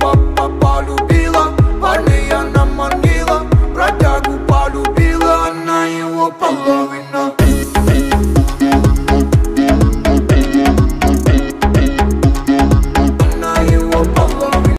папа полюбила Парня она манила Бродягу полюбила Она его половина.